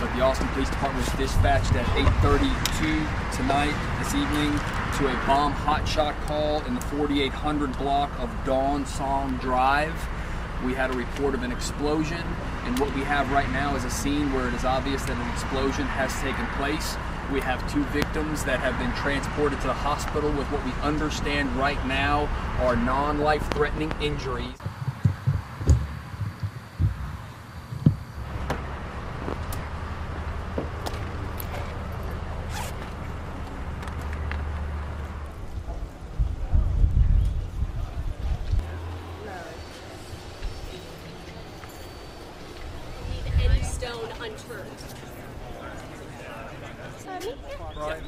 But the Austin Police Department was dispatched at 8.32 tonight, this evening, to a bomb hotshot call in the 4800 block of Dawn Song Drive. We had a report of an explosion, and what we have right now is a scene where it is obvious that an explosion has taken place. We have two victims that have been transported to the hospital with what we understand right now are non-life threatening injuries. unturned. Sorry.